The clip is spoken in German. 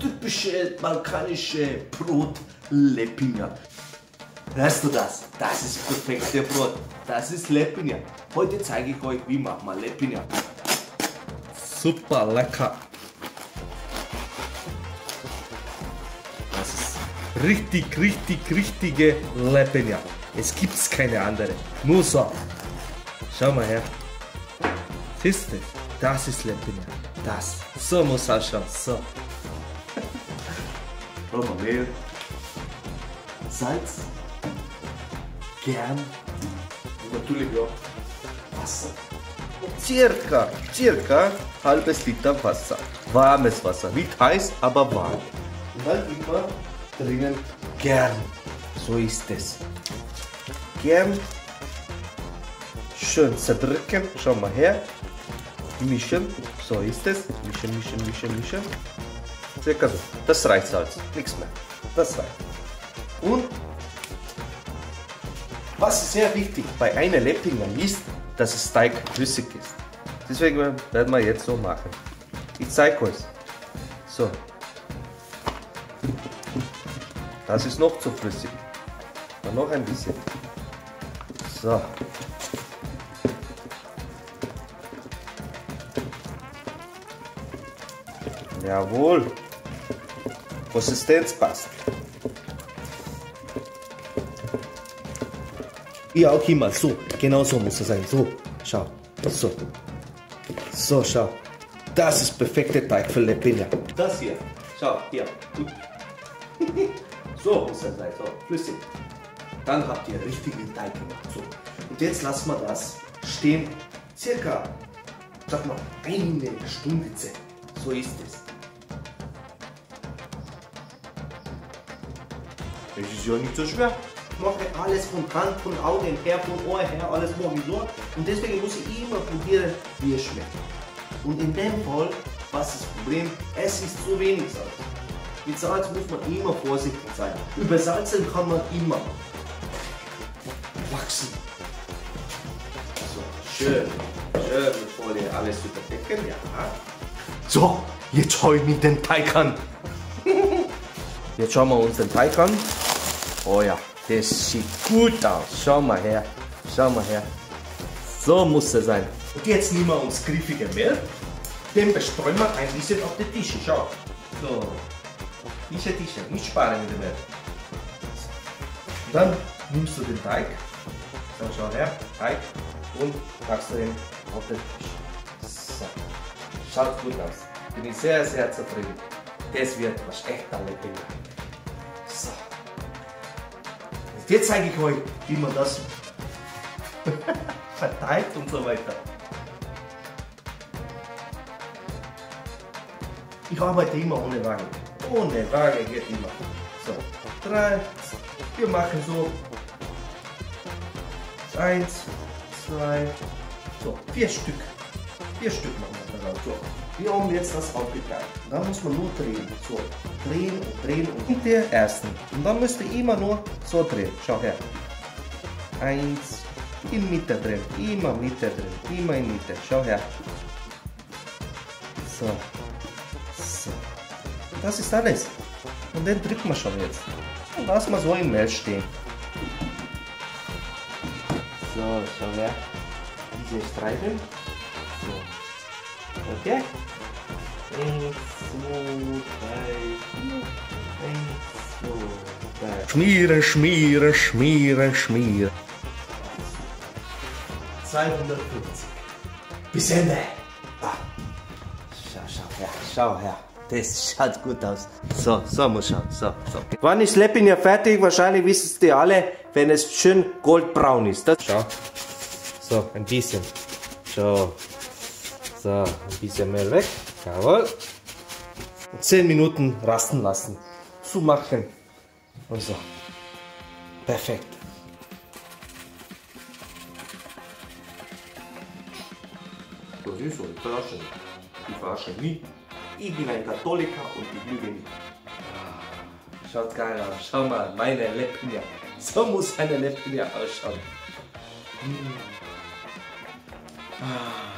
typische balkanische Brot Lepinja. Hörst du das? Das ist perfekte Brot. Das ist Lepinja. Heute zeige ich euch, wie macht man Lepinja. Super lecker. Das ist richtig, richtig, richtige Lepinja. Es gibt keine andere. Nur so. Schau mal her. Siehst du? Das ist Lepinja. Das. So muss schon. So. Roma Mehl. Salz. Gern. Und natürlich auch Wasser. Circa, circa halbes Liter Wasser. Warmes Wasser. Nicht heiß, aber warm. Und dann immer drinnen gern. So ist es. Gern schön zerdrücken. Schau mal her. Mischen. So ist es. Mischen, mischen, mischen, mischen. Circa so. Das reicht Salz. Nichts mehr. Das reicht. Und was sehr wichtig bei einer Leppinger ist, dass das Teig flüssig ist. Deswegen werden wir jetzt so machen. Ich zeige euch. So. Das ist noch zu flüssig. Dann noch ein bisschen. So. Jawohl. Konsistenz passt. Ja, okay, mal so. Genau so muss es sein. So, schau. So. So, schau. Das ist perfekte Teig für Lepina. Das hier. Schau, hier. so muss es sein. So, flüssig. Dann habt ihr richtigen Teig gemacht. So. Und jetzt lassen wir das stehen. Circa, sag mal, eine Stunde. So ist es. Das ist ja nicht so schwer. Ich mache alles von Hand, von Augen her, von Ohr her, alles mache ich so. Und deswegen muss ich immer probieren, wie es schmeckt. Und in dem Fall, was ist das Problem? Es ist zu wenig Salz. Mit Salz muss man immer vorsichtig sein. Übersalzen kann man immer wachsen. So, schön, schön mit Folie alles überdecken, ja. So, jetzt schaue ich mir den Teig an. Jetzt schauen wir uns den Teig an. Oh ja, das sieht gut aus. Schau mal her. Schau mal her. So muss es sein. Und jetzt nehmen wir uns griffige Mehl. Den bestreuen wir ein bisschen auf die Tische. Schau. So. Tische, Tische. Nicht sparen mit dem Mehl. Dann nimmst du den Teig. So, schau her. Teig. Und packst du ihn auf den Tisch. So. Schaut gut aus. Bin ich sehr, sehr zufrieden. Das wird was echt alle Bilder. Jetzt zeige ich euch, wie man das verteilt und so weiter. Ich arbeite immer ohne Waage. Ohne Waage geht immer. So, drei. Wir machen so. Eins, zwei, so, vier Stück. Vier Stück machen wir daraus. So. Wir haben jetzt das aufgeteilt. Dann muss man nur drehen. So, drehen und drehen und in der ersten. Und dann müsst ihr immer nur so drehen. Schau her. Eins, in Mitte drehen. Immer Mitte drehen. Immer in Mitte. Schau her. So. So. Das ist alles. Und den drücken wir schon jetzt. Und lassen wir so im Mehl stehen. So, schau her. Diese Streifen. So. Okay. 1, 2, 3, 4. 1, 2, 3. Schmieren, schmieren, schmieren, schmieren. 250. Bis Ende. Ah. Schau, schau her, schau her. Das schaut gut aus. So, so muss schauen. So, so. Wann ist Leppin ja fertig? Wahrscheinlich wissen es die alle, wenn es schön goldbraun ist. Das, schau. So, ein bisschen. Schau. So, ein bisschen mehr weg. Jawohl. 10 Minuten rasten lassen. Zumachen. Und so. Perfekt. Das ist so, verarsche nicht. Ich verarsche nie. Ich bin ein Katholiker und ich lüge nicht. Schaut geil aus. Schau mal, meine Lepnia. So muss eine Lepnia ausschauen. Mm. Ah.